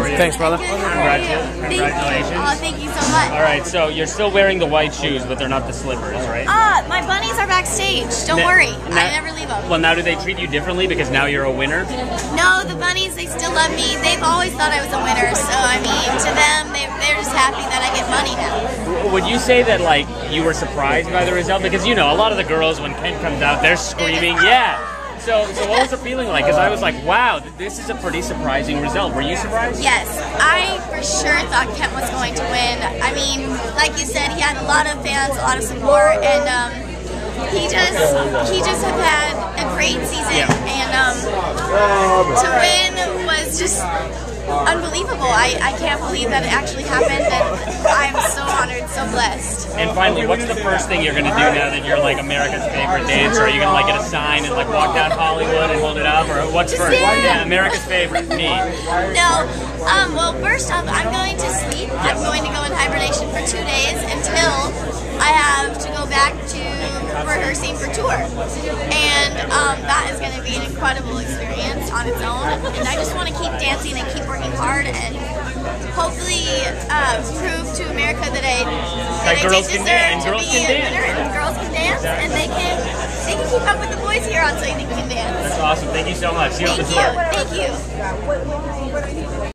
How are you? Thanks, brother. Good, how are you? Congratu- Thank you. congratulations. Oh, thank you so much. All right, so you're still wearing the white shoes, but they're not the slippers, right? Ah, my bunnies are backstage. Don't Na- worry, na- I never leave them. Well, now do they treat you differently because now you're a winner? No, the bunnies, they still love me. They've always thought I was a winner, so I mean, to them, they, they're just happy that I get money now. Would you say that like you were surprised by the result? Because you know a lot of the girls when Kent comes out, they're screaming, yeah. So, so what was the feeling like? Because I was like, wow, this is a pretty surprising result. Were you surprised? Yes, I for sure thought Kent was going to win. I mean, like you said, he had a lot of fans, a lot of support, and um, he just he just have had a great season, Yeah. and um, to win was just unbelievable. I, I can't believe that it actually happened, and blessed. And finally, what's the first thing you're gonna do now that you're like America's favorite dancer? Are you gonna like get a sign and like walk down Hollywood and hold it up, or what's Just first? Yeah, America's favorite, me. No, um, well, first off, I'm going to sleep. I'm going to go in hibernation for two days until I have to go back to rehearsing for tour. And um, that is going to be an incredible experience on its own. And I just want to keep dancing and keep working hard and hopefully uh, prove to America that I, that That I girls did can deserve dance, to girls be a dance. winner and girls can dance and they can, they can keep up with the boys here on So You Think You Can Dance. That's awesome. Thank you so much. See you on the Thank you. Thank you.